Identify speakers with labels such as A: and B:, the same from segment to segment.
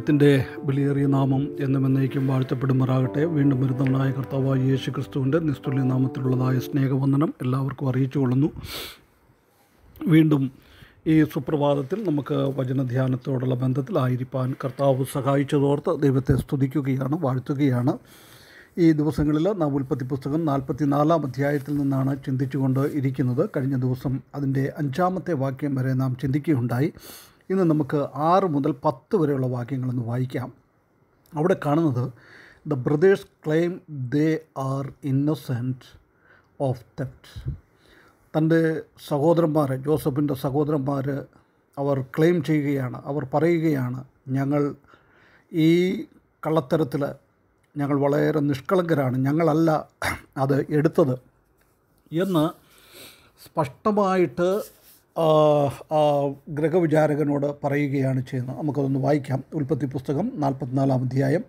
A: ദൈവത്തിന്റെ വിലയേറിയ നാമം എന്നും എന്നേക്കും വാഴ്ത്തപ്പെടുമാറാകട്ടെ. വീണ്ടും വരുന്നവനായ കർത്താവായ യേശു ക്രിസ്തുവിന്റെ നിസ്തുല്യ നാമത്തിലുള്ളതായ സ്നേഹവന്ദനം എല്ലാവർക്കും അറിയിച്ചു കൊള്ളുന്നു. വീണ്ടും ഈ സുപ്രഭാതത്തിൽ നമുക്ക് വചനധ്യാനത്തോടുള്ള ബന്ധത്തിലായിരിക്കാൻ കർത്താവ് സഹായിച്ചതോർത്ത് ദൈവത്തെ സ്തുതിക്കുകയാണ് വാഴ്ത്തുകയാണ്. ഈ ദിവസങ്ങളിൽ നാം ഉൽപ്പത്തി പുസ്തകം നാൽപ്പത്തി നാലാം അധ്യായത്തിൽ നിന്നാണ് ചിന്തിച്ചുകൊണ്ട് ഇരിക്കുന്നത്. കഴിഞ്ഞ ദിവസം അതിന്റെ അഞ്ചാമത്തെ വാക്യം വരെ നാം ചിന്തിക്കുകയുണ്ടായി. ഇന്ന് നമുക്ക് ആറ് മുതൽ പത്ത് വരെയുള്ള വാക്യങ്ങളൊന്ന് വായിക്കാം. അവിടെ കാണുന്നത് the brothers claim they are innocent of theft തന്റെ സഹോദരന്മാർ ജോസഫിന്റെ സഹോദരന്മാർ അവർ ക്ലെയിം ചെയ്യുകയാണ് അവർ പറയുകയാണ് ഞങ്ങൾ ഈ കള്ളത്തരത്തിൽ ഞങ്ങൾ വളരെ നിഷ്കളങ്കരാണ് ഞങ്ങളല്ല അത് എടുത്തത് എന്ന് സ്പഷ്ടമായിട്ട് ഗ്രഹവിചാരകനോട് പറയുകയാണ് ചെയ്യുന്നത്. നമുക്കതൊന്ന് വായിക്കാം. ഉൽപ്പത്തി പുസ്തകം നാൽപ്പത്തിനാലാം അധ്യായം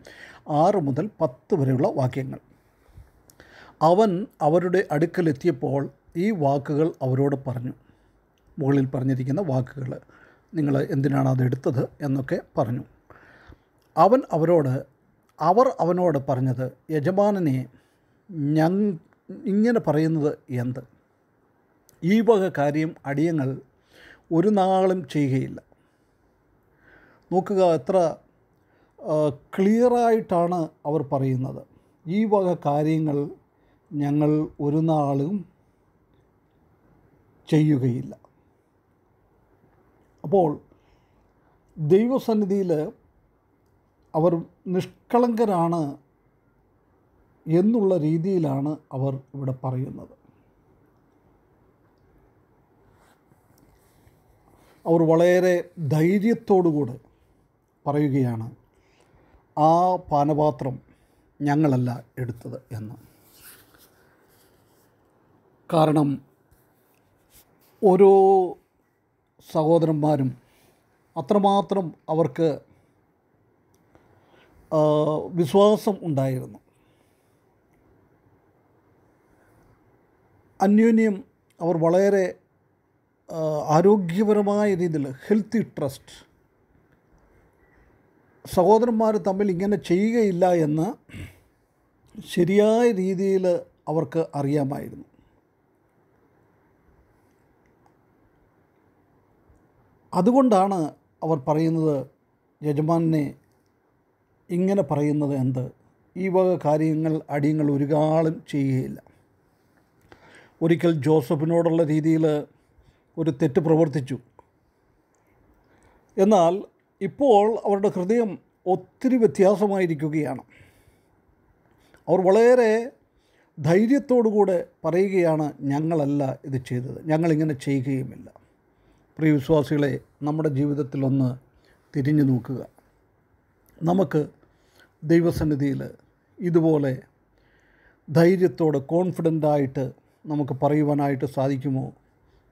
A: ആറ് മുതൽ പത്ത് വരെയുള്ള വാക്യങ്ങൾ. അവൻ അവരുടെ അടുക്കലെത്തിയപ്പോൾ ഈ വാക്കുകൾ അവരോട് പറഞ്ഞു. മുകളിൽ പറഞ്ഞിരിക്കുന്ന വാക്കുകൾ. നിങ്ങൾ എന്തിനാണ് അത് എടുത്തത് എന്നൊക്കെ പറഞ്ഞു. അവൻ അവരോട് അവർ അവനോട് പറഞ്ഞത് യജമാനനെ ഞങ് ഇങ്ങനെ പറയുന്നത് എന്ത്? ഈ വക കാര്യം അടിയങ്ങൾ ഒരു നാളും ചെയ്യുകയില്ല. നോക്കുക എത്ര ക്ലിയറായിട്ടാണ് അവർ പറയുന്നത്. ഈ വക കാര്യങ്ങൾ ഞങ്ങൾ ഒരു നാളും ചെയ്യുകയില്ല. അപ്പോൾ ദൈവസന്നിധിയിൽ അവർ നിഷ്കളങ്കരാണ് എന്നുള്ള രീതിയിലാണ് അവർ ഇവിടെ പറയുന്നത്. അവർ വളരെ ധൈര്യത്തോടുകൂടെ പറയുകയാണ് ആ പാനപാത്രം ഞങ്ങളല്ല എടുത്തത് എന്ന്. കാരണം ഓരോ സഹോദരന്മാരും അത്രമാത്രം അവർക്ക് വിശ്വാസം ഉണ്ടായിരുന്നു. അന്യോന്യം അവർ വളരെ ആരോഗ്യപരമായ രീതിയിൽ ഹെൽത്തി ട്രസ്റ്റ്. സഹോദരന്മാർ തമ്മിൽ ഇങ്ങനെ ചെയ്യുകയില്ല എന്ന് ശരിയായ രീതിയിൽ അവർക്ക് അറിയാമായിരുന്നു. അതുകൊണ്ടാണ് അവർ പറയുന്നത് യജമാനെ ഇങ്ങനെ പറയുന്നത് എന്ത്? ഈ വക കാര്യങ്ങൾ അടിയങ്ങൾ ഒരു കാളും ചെയ്യുകയില്ല. ഒരിക്കൽ ജോസഫിനോടുള്ള രീതിയിൽ ഒരു തെറ്റ് പ്രവർത്തിച്ചു. എന്നാൽ ഇപ്പോൾ അവരുടെ ഹൃദയം ഒത്തിരി വ്യത്യാസമായിരിക്കുകയാണ്. അവർ വളരെ ധൈര്യത്തോടുകൂടെ പറയുകയാണ് ഞങ്ങളല്ല ഇത് ചെയ്തത്. ഞങ്ങളിങ്ങനെ ചെയ്യുകയുമില്ല. പ്രിയ വിശ്വാസികളെ നമ്മുടെ ജീവിതത്തിലൊന്ന് തിരിഞ്ഞു നോക്കുക. നമുക്ക് ദൈവസന്നിധിയിൽ ഇതുപോലെ ധൈര്യത്തോടെ കോൺഫിഡന്റായിട്ട് നമുക്ക് പറയുവാനായിട്ട് സാധിക്കുമോ?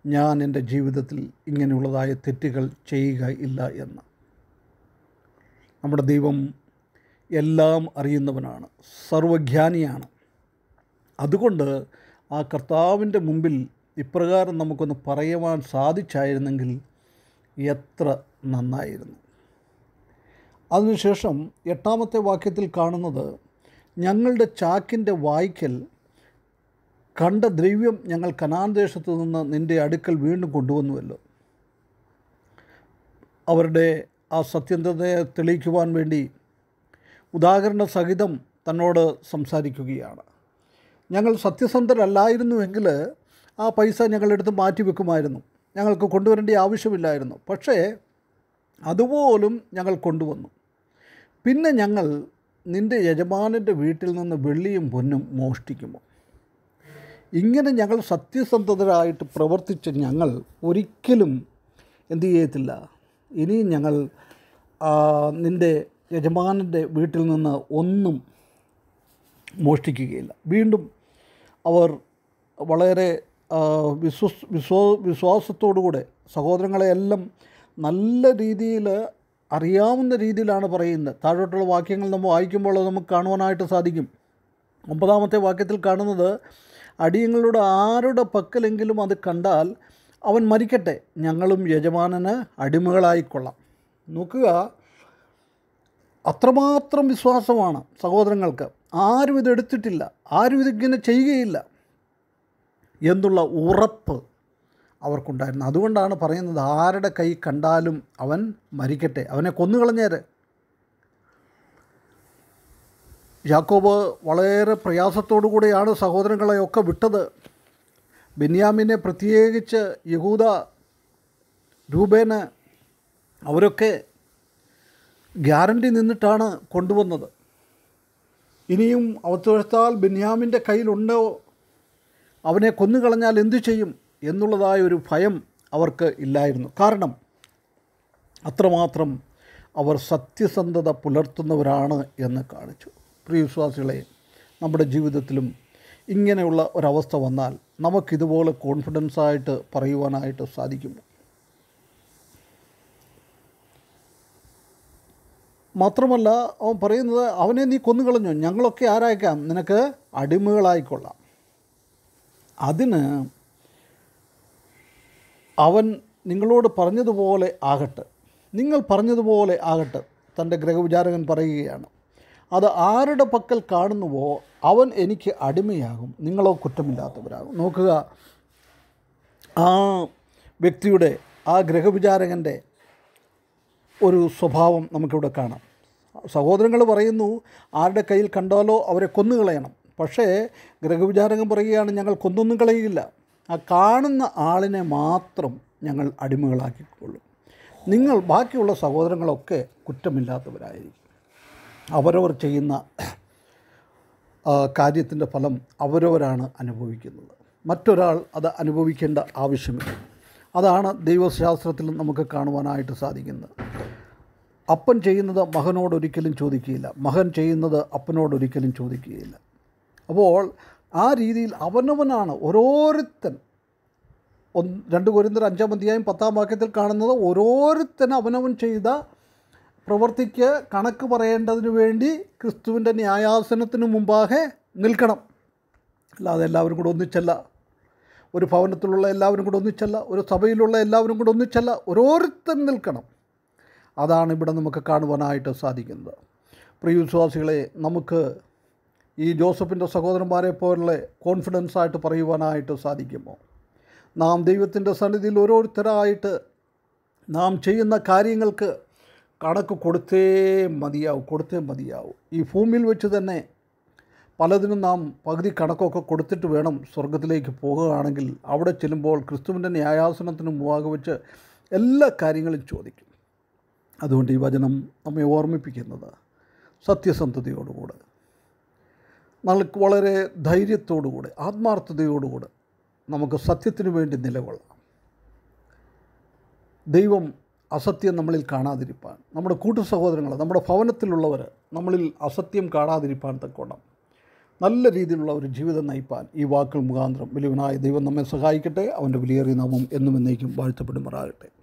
A: ഞാൻ എന്റെ ജീവിതത്തിൽ ഇങ്ങനെയുള്ളതായ തെറ്റുകൾ ചെയ്യുക ഇല്ല എന്ന്. നമ്മുടെ ദൈവം എല്ലാം അറിയുന്നവനാണ് സർവജ്ഞാനിയാണ്. അതുകൊണ്ട് ആ കർത്താവിന്റെ മുമ്പിൽ ഇപ്രകാരം നമുക്കൊന്ന് പറയുവാൻ സാധിച്ചായിരുന്നെങ്കിൽ എത്ര നന്നായിരുന്നു. അതിനുശേഷം എട്ടാമത്തെ വാക്യത്തിൽ കാണുന്നത് ഞങ്ങളുടെ ചാക്കിന്റെ വായ്ക്കൽ കണ്ട ദ്രവ്യം ഞങ്ങൾ കനാൻ ദേശത്തു നിന്ന് നിന്റെ അടുക്കൽ വീണ്ടും കൊണ്ടുവന്നുവല്ലോ. അവരുടെ ആ സത്യന്തതയെ തെളിയിക്കുവാൻ വേണ്ടി ഉദാഹരണ സഹിതം തന്നോട് സംസാരിക്കുകയാണ്. ഞങ്ങൾ സത്യസന്ധരല്ലായിരുന്നുവെങ്കിൽ ആ പൈസ ഞങ്ങളെടുത്ത് മാറ്റി വെക്കുമായിരുന്നു. ഞങ്ങൾക്ക് കൊണ്ടുവരേണ്ട ആവശ്യമില്ലായിരുന്നു. പക്ഷേ അതുപോലും ഞങ്ങൾ കൊണ്ടുവന്നു. പിന്നെ ഞങ്ങൾ നിന്റെ യജമാനന്റെ വീട്ടിൽ നിന്ന് വെള്ളിയും പൊന്നും മോഷ്ടിക്കുമോ? ഇങ്ങനെ ഞങ്ങൾ സത്യസന്ധതരായിട്ട് പ്രവർത്തിച്ച ഞങ്ങൾ ഒരിക്കലും എന്തു ചെയ്യത്തില്ല. ഇനിയും ഞങ്ങൾ നിന്റെ യജമാനന്റെ വീട്ടിൽ നിന്ന് ഒന്നും മോഷ്ടിക്കുകയില്ല. വീണ്ടും അവർ വളരെ വിശ്വസ് വിശ്വാ വിശ്വാസത്തോടുകൂടെ സഹോദരങ്ങളെയെല്ലാം നല്ല രീതിയിൽ അറിയാവുന്ന രീതിയിലാണ് പറയുന്നത്. താഴോട്ടുള്ള വാക്യങ്ങൾ നമ്മൾ വായിക്കുമ്പോൾ നമുക്ക് കാണുവാനായിട്ട് സാധിക്കും. ഒമ്പതാമത്തെ വാക്യത്തിൽ കാണുന്നത് അടിയങ്ങളുടെ ആരുടെ പക്കലെങ്കിലും അത് കണ്ടാൽ അവൻ മരിക്കട്ടെ. ഞങ്ങളും യജമാനന് അടിമകളായിക്കൊള്ളാം. നോക്കുക അത്രമാത്രം വിശ്വാസമാണ് സഹോദരങ്ങൾക്ക്. ആരും ഇതെടുത്തിട്ടില്ല ആരും ഇതിങ്ങനെ ചെയ്യുകയില്ല എന്നുള്ള ഉറപ്പ് അവർക്കുണ്ടായിരുന്നു. അതുകൊണ്ടാണ് പറയുന്നത് ആരുടെ കൈ കണ്ടാലും അവൻ മരിക്കട്ടെ. അവനെ കൊന്നുകളഞ്ഞേര്. യാക്കോബ് വളരെ പ്രയാസത്തോടു കൂടിയാണ് സഹോദരങ്ങളെയൊക്കെ വിട്ടത്. ബെന്യാമിനെ പ്രത്യേകിച്ച് യഹൂദ രൂപേന് അവരൊക്കെ ഗ്യാരണ്ടി നിന്നിട്ടാണ് കൊണ്ടുവന്നത്. ഇനിയും അവത്തുവഴ്ത്താൽ ബെന്യാമിന്റെ കയ്യിലുണ്ടോ? അവനെ കൊന്നുകളഞ്ഞാൽ എന്തു ചെയ്യും എന്നുള്ളതായ ഒരു ഭയം അവർക്ക് ഇല്ലായിരുന്നു. കാരണം അത്രമാത്രം അവർ സത്യസന്ധത പുലർത്തുന്നവരാണ് എന്ന് കാണിച്ചു. പ്രിയ വിശ്വാസികളെ നമ്മുടെ ജീവിതത്തിലും ഇങ്ങനെയുള്ള ഒരവസ്ഥ വന്നാൽ നമുക്കിതുപോലെ കോൺഫിഡൻസ് ആയിട്ട് പറയുവാനായിട്ട് സാധിക്കുമോ? മാത്രമല്ല അവൻ പറയുന്നത് അവനെ നീ കൊന്നുകളഞ്ഞു. ഞങ്ങളൊക്കെ ആരായിക്കാം? നിനക്ക് അടിമകളായിക്കൊള്ളാം. അതിന് അവൻ നിങ്ങളോട് പറഞ്ഞതുപോലെ ആകട്ടെ. നിങ്ങൾ പറഞ്ഞതുപോലെ ആകട്ടെ തന്റെ ഗ്രഹവിചാരകൻ പറയുകയാണ്. അത് ആരുടെ പക്കൽ കാണുന്നുവോ അവൻ എനിക്ക് അടിമയാകും. നിങ്ങളോ കുറ്റമില്ലാത്തവരാകും. നോക്കുക. ആ വ്യക്തിയുടെ ആ ഗ്രഹവിചാരകന്റെ ഒരു സ്വഭാവം നമുക്കിവിടെ കാണാം. സഹോദരങ്ങൾ പറയുന്നു ആരുടെ കയ്യിൽ കണ്ടാലോ അവരെ കൊന്നുകളയണം. പക്ഷേ ഗ്രഹവിചാരകൻ പറയുകയാണ് ഞങ്ങൾ കൊന്നൊന്നും കളയില്ല ആ കാണുന്ന ആളിനെ മാത്രം ഞങ്ങൾ അടിമകളാക്കിക്കൊള്ളും. നിങ്ങൾ ബാക്കിയുള്ള സഹോദരങ്ങളൊക്കെ കുറ്റമില്ലാത്തവരായിരിക്കും. അവരവർ ചെയ്യുന്ന കാര്യത്തിന്റെ ഫലം അവരവരാണ് അനുഭവിക്കുന്നത്. മറ്റൊരാൾ അത് അനുഭവിക്കേണ്ട ആവശ്യമില്ല. അതാണ് ദൈവശാസ്ത്രത്തിൽ നമുക്ക് കാണുവാനായിട്ട് സാധിക്കുന്നത്. അപ്പൻ ചെയ്യുന്നത് മകനോടൊരിക്കലും ചോദിക്കുകയില്ല. മകൻ ചെയ്യുന്നത് അപ്പനോടൊരിക്കലും ചോദിക്കുകയില്ല. അപ്പോൾ ആ രീതിയിൽ അവനവനാണ് ഓരോരുത്തൻ. ഒന്ന് രണ്ട് കുരുന്നർ അഞ്ചാം അധ്യായം പത്താം വാക്യത്തിൽ കാണുന്നത് ഓരോരുത്തൻ അവനവൻ ചെയ്ത പ്രവൃത്തിക്ക് കണക്ക് പറയേണ്ടതിന് വേണ്ടി ക്രിസ്തുവിന്റെ ന്യായാസനത്തിന് മുമ്പാകെ നിൽക്കണം. അല്ലാതെ എല്ലാവരും കൂടെ ഒന്നിച്ചല്ല. ഒരു ഭവനത്തിലുള്ള എല്ലാവരും കൂടെ ഒന്നിച്ചല്ല. ഒരു സഭയിലുള്ള എല്ലാവരും കൂടെ ഒന്നിച്ചല്ല. ഓരോരുത്തർ നിൽക്കണം. അതാണ് ഇവിടെ നമുക്ക് കാണുവാനായിട്ട് സാധിക്കുന്നത്. പ്രിയ വിശ്വാസികളെ നമുക്ക് ഈ ജോസഫിന്റെ സഹോദരന്മാരെ പോലുള്ള കോൺഫിഡൻസ് ആയിട്ട് പറയുവാനായിട്ട് സാധിക്കുമോ? നാം ദൈവത്തിന്റെ സന്നിധിയിൽ ഓരോരുത്തരായിട്ട് നാം ചെയ്യുന്ന കാര്യങ്ങൾക്ക് കണക്ക് കൊടുത്തേ മതിയാവും കൊടുത്തേ മതിയാവും. ഈ ഭൂമിയിൽ വെച്ച് തന്നെ പലതിനും നാം പകുതി കണക്കൊക്കെ കൊടുത്തിട്ട് വേണം സ്വർഗത്തിലേക്ക് പോകുകയാണെങ്കിൽ അവിടെ ചെല്ലുമ്പോൾ ക്രിസ്തുവിന്റെ ന്യായാസനത്തിന് മുമ്പാകെ വെച്ച് എല്ലാ കാര്യങ്ങളും ചോദിക്കും. അതുകൊണ്ട് ഈ വചനം നമ്മെ ഓർമ്മിപ്പിക്കുന്നത് സത്യസന്ധതയോടുകൂടെ നമുക്ക് വളരെ ധൈര്യത്തോടുകൂടെ ആത്മാർത്ഥതയോടുകൂടെ നമുക്ക് സത്യത്തിനു വേണ്ടി നിലകൊള്ളാം. ദൈവം അസത്യം നമ്മളിൽ കാണാതിരിപ്പാൻ. നമ്മുടെ കൂട്ടു സഹോദരങ്ങൾ നമ്മുടെ ഭവനത്തിലുള്ളവർ നമ്മളിൽ അസത്യം കാണാതിരിപ്പാൻ തക്കോണം നല്ല രീതിയിലുള്ള ഒരു ജീവിതം നയിപ്പാൻ ഈ വാക്കുകൾ മുഖാന്തരം വലിയവനായ ദൈവം നമ്മെ സഹായിക്കട്ടെ. അവന്റെ വിലയേറിയ നാമം എന്നും എന്നേക്കും വാഴ്ത്തപ്പെടുമാറാകട്ടെ.